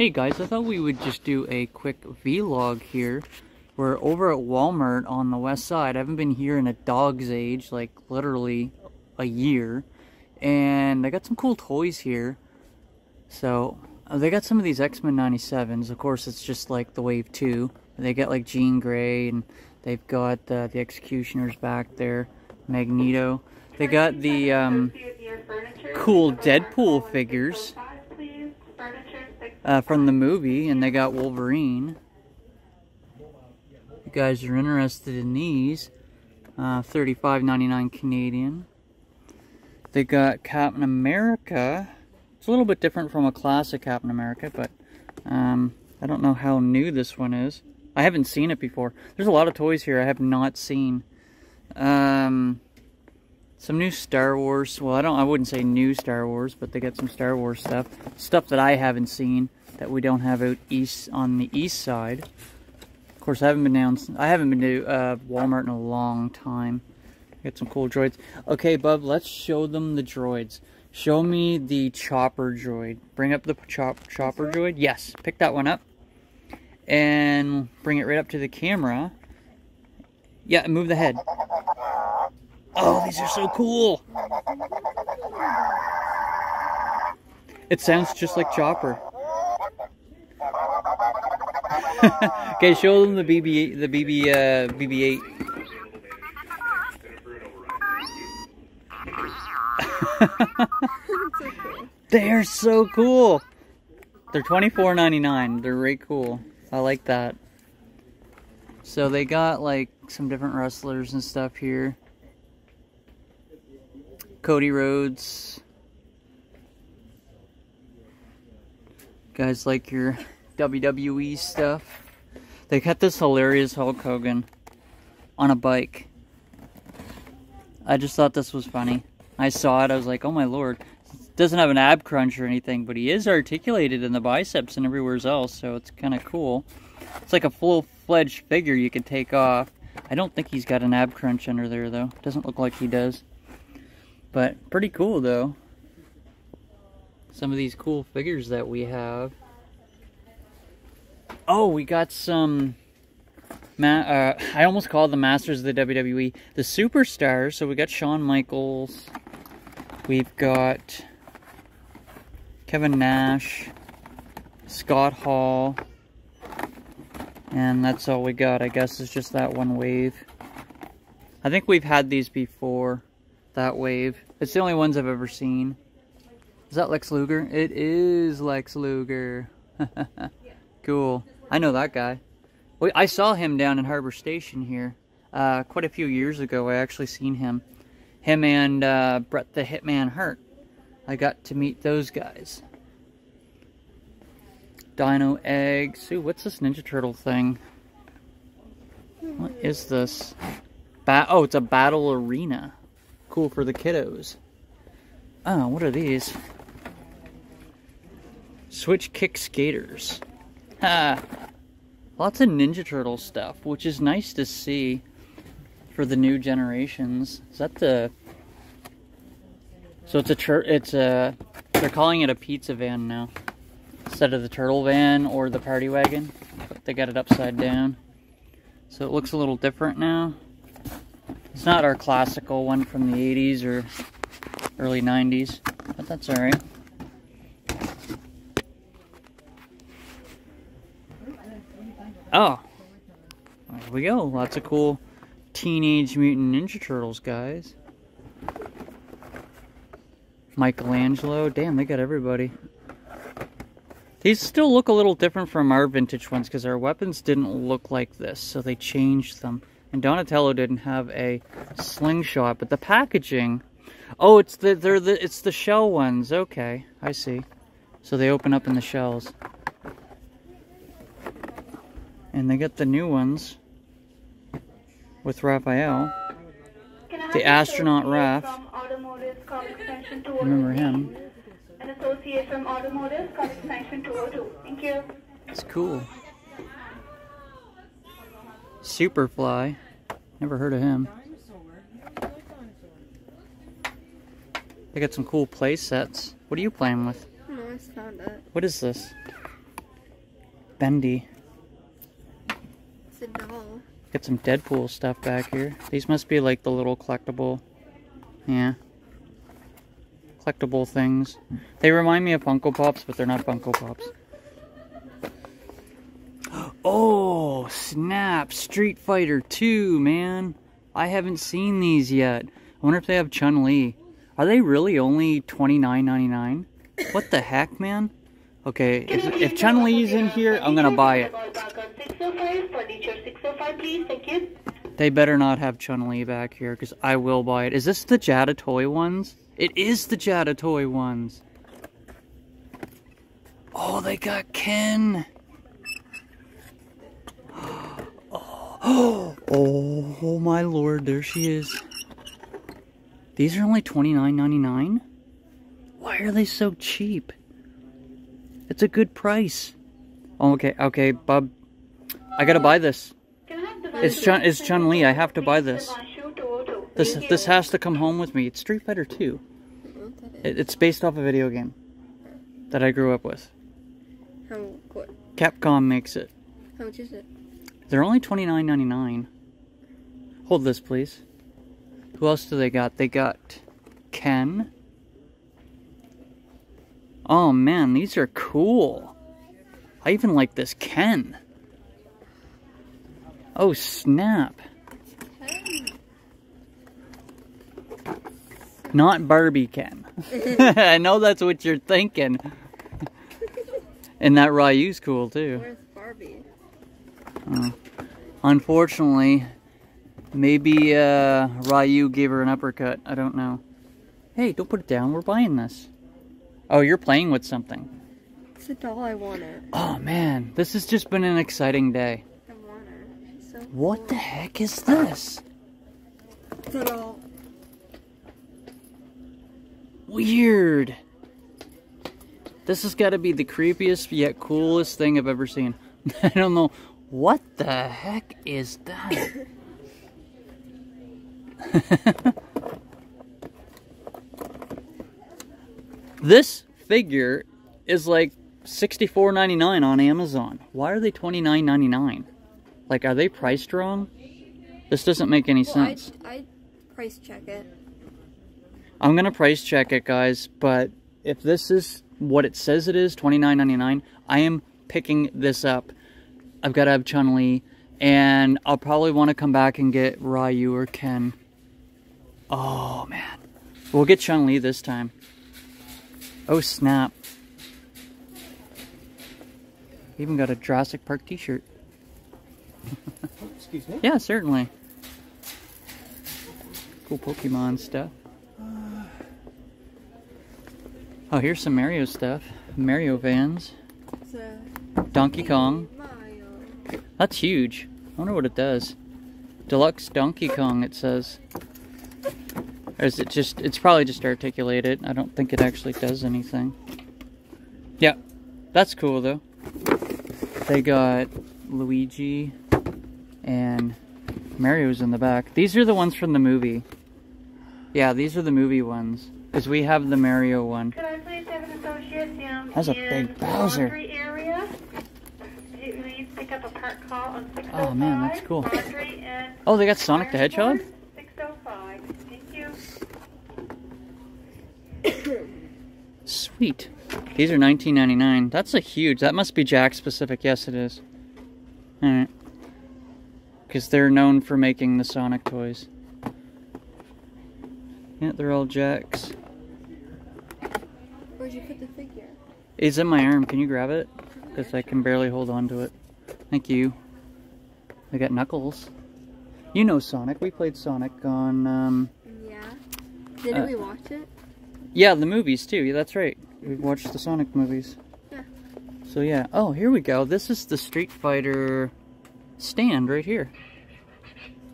Hey guys, I thought we would just do a quick vlog here. We're over at Walmart on the west side. I haven't been here in a dog's age, like literally a year. And I got some cool toys here. So, uh, they got some of these X-Men 97s. Of course, it's just like the Wave 2. They got like Jean Grey and they've got uh, the Executioners back there. Magneto. They got the um, cool Deadpool figures uh, from the movie, and they got Wolverine. You guys are interested in these, uh, $35.99 Canadian. They got Captain America. It's a little bit different from a classic Captain America, but um, I don't know how new this one is. I haven't seen it before. There's a lot of toys here I have not seen. Um, some new Star Wars. Well, I don't. I wouldn't say new Star Wars, but they got some Star Wars stuff. Stuff that I haven't seen that we don't have out east on the east side. Of course, I haven't been down. I haven't been to uh, Walmart in a long time. Got some cool droids. Okay, Bub. Let's show them the droids. Show me the chopper droid. Bring up the chop chopper droid. Yes, pick that one up. And bring it right up to the camera. Yeah, move the head. Oh, these are so cool. It sounds just like Chopper. okay, show them the BB the BB uh, BB-8. They're so cool. They're $24.99. They're really cool. I like that. So they got like some different wrestlers and stuff here. Cody Rhodes. Guys like your WWE stuff. They got this hilarious Hulk Hogan on a bike. I just thought this was funny. I saw it, I was like, oh my lord. Doesn't have an ab crunch or anything, but he is articulated in the biceps and everywhere else, so it's kind of cool. It's like a full-fledged figure you could take off. I don't think he's got an ab crunch under there, though. Doesn't look like he does. But pretty cool though. Some of these cool figures that we have. Oh, we got some. uh, I almost called the Masters of the WWE the Superstars. So we got Shawn Michaels. We've got Kevin Nash, Scott Hall, and that's all we got. I guess it's just that one wave. I think we've had these before that wave. It's the only ones I've ever seen. Is that Lex Luger? It is Lex Luger. cool. I know that guy. I saw him down in Harbor Station here uh, quite a few years ago. I actually seen him. Him and uh, Bret the Hitman Hart. I got to meet those guys. Dino eggs. Ooh, what's this Ninja Turtle thing? What is this? Ba oh, it's a battle arena cool for the kiddos. Oh, what are these? Switch kick skaters. Ha! Lots of Ninja Turtle stuff, which is nice to see for the new generations. Is that the... So it's a... It's a... They're calling it a pizza van now. Instead of the turtle van or the party wagon. They got it upside down. So it looks a little different now. It's not our classical one from the 80s or early 90s, but that's alright. Oh, there we go. Lots of cool Teenage Mutant Ninja Turtles, guys. Michelangelo. Damn, they got everybody. These still look a little different from our vintage ones because our weapons didn't look like this, so they changed them. And Donatello didn't have a slingshot, but the packaging. Oh, it's the they're the it's the shell ones. Okay, I see. So they open up in the shells. And they get the new ones with Raphael. The astronaut Raph. Remember him. An associate from Automotive, extension 202. Thank you. It's cool. Superfly. Never heard of him. They got some cool play sets. What are you playing with? No, I found it. What is this? bendy. It's a doll. Get some Deadpool stuff back here. These must be like the little collectible, yeah, collectible things. They remind me of Funko Pops, but they're not Funko Pops. Oh, snap! Street Fighter 2, man. I haven't seen these yet. I wonder if they have Chun-Li. Are they really only $29.99? What the heck, man? Okay, if, if Chun-Li's in here, I'm gonna buy it. They better not have Chun-Li back here, because I will buy it. Is this the Jada Toy ones? It is the Jada Toy ones. Oh, they got Ken. Oh, oh, my lord, there she is. These are only $29.99? Why are they so cheap? It's a good price. Oh, okay, okay, Bob. I gotta buy this. It's Chun, it's Chun Li. I have to buy this. This this has to come home with me. It's Street Fighter 2. It, it's based off a video game that I grew up with. How. Capcom makes it. How much is it? They're only $29.99. Hold this, please. Who else do they got? They got Ken. Oh man, these are cool. I even like this Ken. Oh snap. Not Barbie Ken. I know that's what you're thinking. and that Ryu's cool too. Where's Barbie? Uh, unfortunately, maybe uh, Ryu gave her an uppercut. I don't know. Hey, don't put it down. We're buying this. Oh, you're playing with something. It's a doll. I want it. Oh man, this has just been an exciting day. I want her. She's so What cool. the heck is this? It's a doll. Weird. This has got to be the creepiest yet coolest thing I've ever seen. I don't know. What the heck is that? this figure is like $64.99 on Amazon. Why are they $29.99? Like, are they priced wrong? This doesn't make any Well, I sense. I price check it. I'm gonna price check it, guys. But if this is what it says it is, $29.99, I am picking this up. I've got to have Chun Li, and I'll probably want to come back and get Ryu or Ken. Oh man, we'll get Chun Li this time. Oh snap! Even got a Jurassic Park T-shirt. Oh, excuse me? Yeah, certainly. Cool Pokemon stuff. Oh, here's some Mario stuff. Mario vans. Donkey Kong. That's huge. I wonder what it does. Deluxe Donkey Kong, it says. Or is it just, it's probably just articulated. I don't think it actually does anything. Yeah, that's cool though. They got Luigi and Mario's in the back. These are the ones from the movie. Yeah, these are the movie ones. Because we have the Mario one. Could I please have an associate down That's a big Bowser. laundry area? Please pick up a park call on 605. Oh, man, that's oh cool. Laundry and Oh, they got Sonic the Hedgehog? 605. Thank you. Sweet. These are 19.99. That's a huge. That must be Jakks Pacific. Yes, it is. All right. Because they're known for making the Sonic toys. Yeah, they're all Jakks. Where'd you put the figure? It's in my arm. Can you grab it? Because I can barely hold on to it. Thank you. I got Knuckles. You know Sonic. We played Sonic on, um... Yeah. Didn't Uh, we watch it? Yeah, the movies too. Yeah, that's right. We watched the Sonic movies. Yeah. So yeah. Oh, here we go. This is the Street Fighter stand right here.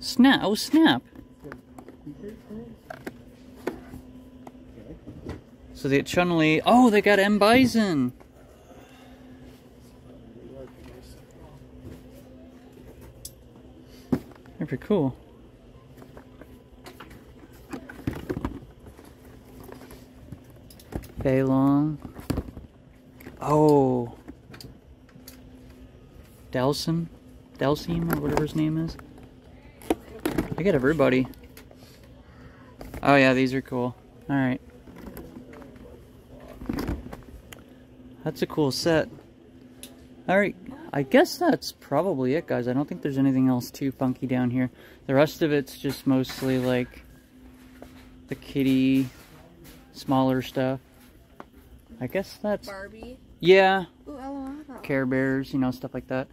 Snap! Oh, snap! So they got Chun Li. Oh, they got M Bison. Pretty cool. Fei Long. Oh. Dhalsim, Dhalsim or whatever his name is. I get everybody. Oh yeah, these are cool. All right. That's a cool set. All right, I guess that's probably it, guys. I don't think there's anything else too funky down here. The rest of it's just mostly like the kitty, smaller stuff. I guess that's Barbie. yeah, Ooh, Care Bears, you know, stuff like that.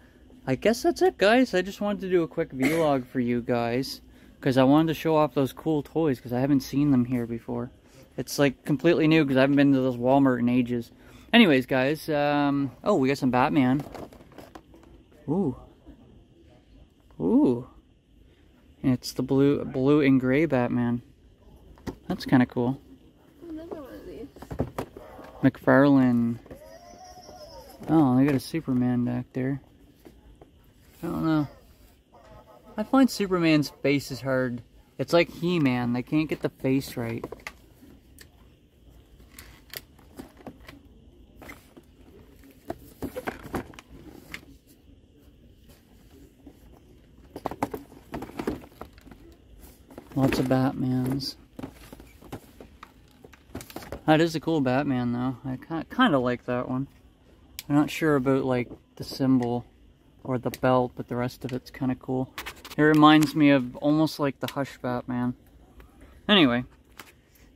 I guess that's it, guys. I just wanted to do a quick vlog for you guys because I wanted to show off those cool toys because I haven't seen them here before. It's like completely new because I haven't been to this Walmart in ages. Anyways, guys, um, oh, we got some Batman. Ooh. Ooh. And it's the blue, blue and gray Batman. That's kind of cool. Another one of these. McFarlane. Oh, they got a Superman back there. I don't know. I find Superman's face is hard. It's like He-Man. They can't get the face right. Batmans. That is a cool Batman, though. I kind of like that one. I'm not sure about, like, the symbol or the belt, but the rest of it's kind of cool. It reminds me of almost like the Hush Batman. Anyway,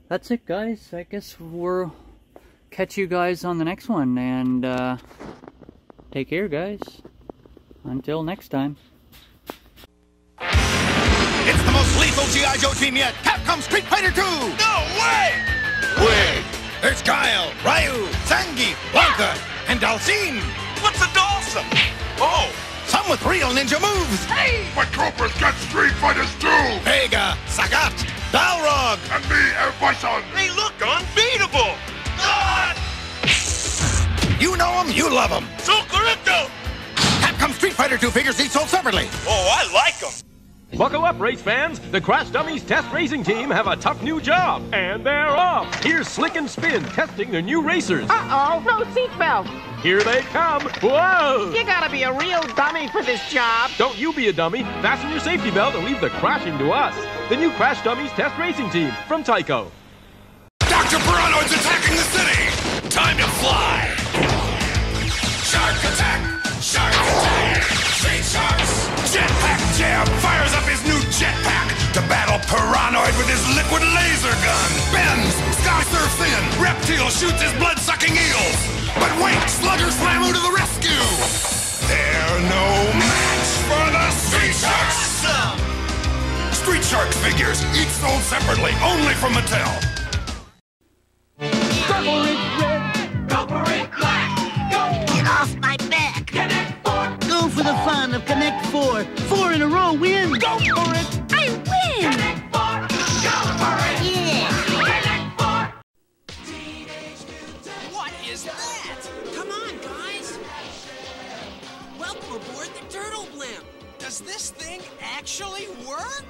that's it, guys. I guess we'll catch you guys on the next one, and uh, take care, guys. Until next time. G.I. Joe yet. Capcom Street Fighter 2! No way! Wait! There's Guile, Ryu, Zangief, Blanka, and Dhalsim! What's a Dhalsim? Oh, some with real ninja moves! Hey! My troopers got Street Fighters too! Vega, Sagat, Balrog! And me, El Bison! They look unbeatable! God! You know them, you love them. So correcto! Capcom Street Fighter 2 figures each sold separately. Oh, I like them! Buckle up, race fans. The Crash Dummies Test Racing Team have a tough new job, and they're off. Here's Slick and Spin testing their new racers. Uh-oh, no seatbelt. Here they come. Whoa! You gotta be a real dummy for this job. Don't you be a dummy. Fasten your safety belt and leave the crashing to us. The new Crash Dummies Test Racing Team from Tyco. Dr. Piranoid's attacking the city! Piranoid with his liquid laser gun! Bends! Sky surfs in! Repteel shoots his blood-sucking eels! But wait! Slugger Slammu to the rescue! They're no match for the Street Sharks! Street Sharks figures, each sold separately, only from Mattel. Get off my back! Go for the fun of Connect Four. Four in a row win. Go for it!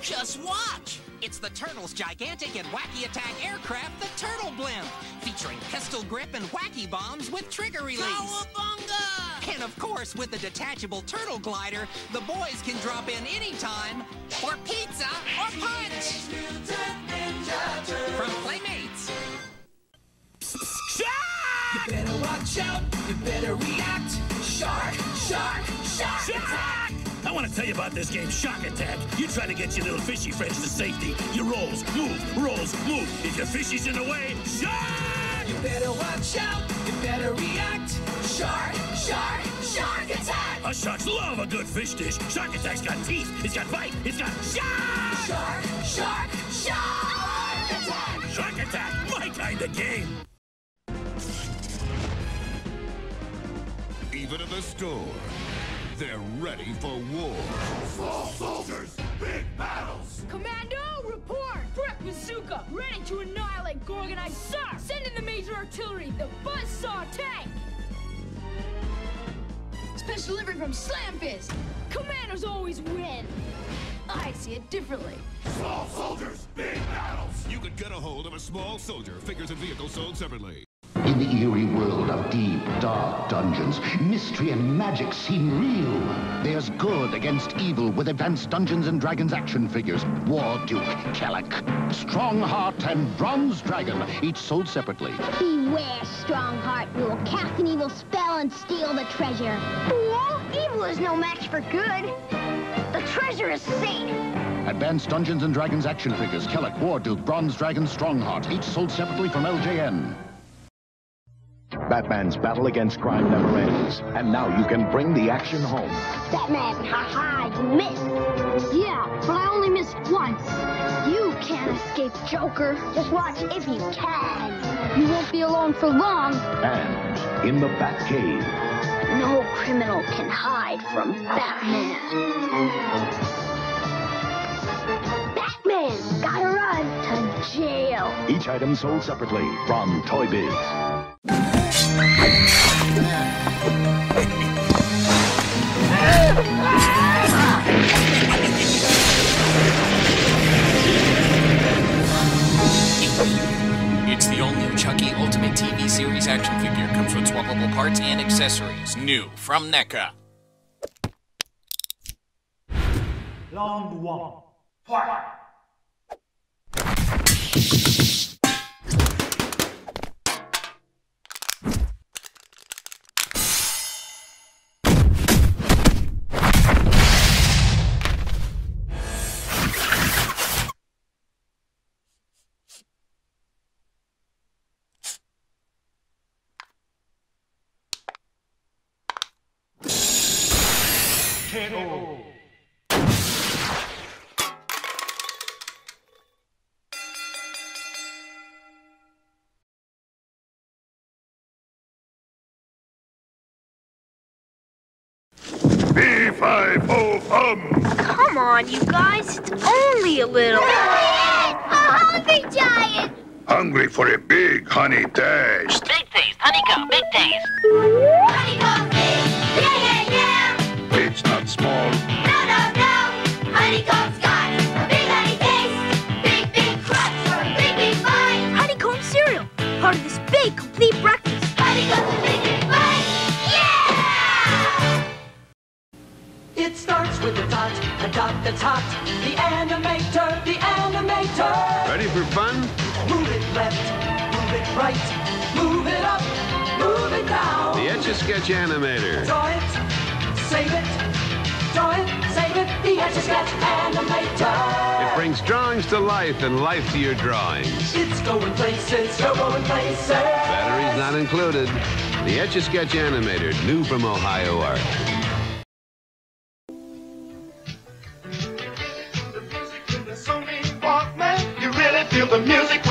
Just watch. It's the Turtles' gigantic and wacky attack aircraft, the Turtle Blimp, featuring pistol grip and wacky bombs with trigger release. Cowabunga! And of course, with the detachable turtle glider, the boys can drop in anytime for pizza or punch. From Playmates. Shark! You better watch out. You better react. Shark, shark, shark attack. I want to tell you about this game, Shark Attack. You try to get your little fishy friends to safety. You rolls, move, rolls, move. If your fishy's in the way, shark! You better watch out. You better react. Shark, shark, shark attack. Us sharks love a good fish dish. Shark Attack's got teeth, it's got bite, it's got shark! Shark, shark, shark attack. Shark Attack, my kind of game. Even at the store, they're ready for war. Small soldiers, big battles! Commando, report! Brick Bazooka, ready to annihilate Gorgonite Sar! Send in the major artillery, the Buzzsaw tank! Special delivery from Slam Fist! Commandos always win! I see it differently. Small soldiers, big battles! You could get a hold of a small soldier, figures and vehicles sold separately. The eerie world of deep, dark dungeons. Mystery and magic seem real. There's good against evil with advanced Dungeons and Dragons action figures. War Duke, Kelek, Strongheart, and Bronze Dragon, each sold separately. Beware, Strongheart. You will cast an evil spell and steal the treasure. Fool! Evil is no match for good. The treasure is safe. Advanced Dungeons and Dragons action figures, Kelek, War Duke, Bronze Dragon, Strongheart, each sold separately from LJN. Batman's battle against crime never ends. And now you can bring the action home. Batman, ha ha, you missed. Yeah, but I only missed once. You can't escape Joker. Just watch if you can. You won't be alone for long. And in the Batcave, No criminal can hide from Batman. Batman, gotta run to jail. each item sold separately from Toy Biz. It's the all-new Chucky Ultimate TV Series action figure. Comes with swappable parts and accessories. New from NECA. Round one. Fight. B5O um. Come on, you guys. It's only a little. a hungry giant. Hungry for a big honey taste. Big taste, honeycomb, big taste. Honeycomb big. Yeah, yeah, yeah. It's not small. No, no, no. Honeycomb's with a dot, a dot that's hot. The animator, the animator. Ready for fun? Move it left, move it right, move it up, move it down. The Etch a Sketch Animator. Draw it, save it, draw it, save it. The Etch a Sketch animator. It brings drawings to life and life to your drawings. It's going places, you're going places. Batteries not included. The Etch a Sketch Animator, new from Ohio Art.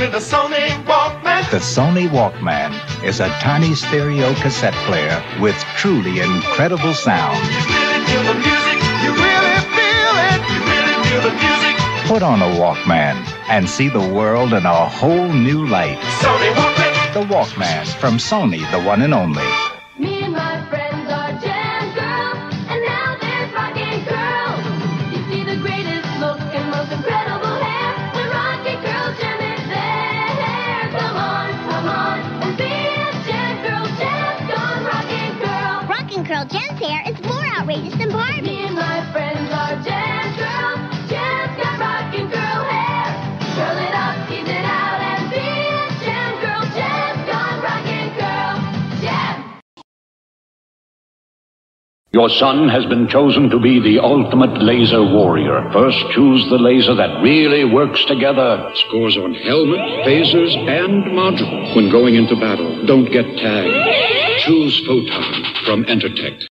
With the Sony Walkman. The Sony Walkman is a tiny stereo cassette player with truly incredible sound. Really feel the music. You really feel it. You really feel the music. Put on a Walkman and see the world in a whole new light. Sony Walkman. The Walkman from Sony, the one and only. Outrageous than Barbie. Me and my friends are jam girls. Jam's got rockin' girl hair. Curl it up, tease it out, and be a jam girl. Jam's gone rockin' girl. Jam. Your son has been chosen to be the ultimate laser warrior. First, choose the laser that really works together. Scores on helmet, phasers, and module. When going into battle, don't get tagged. Choose Photon from Entertech.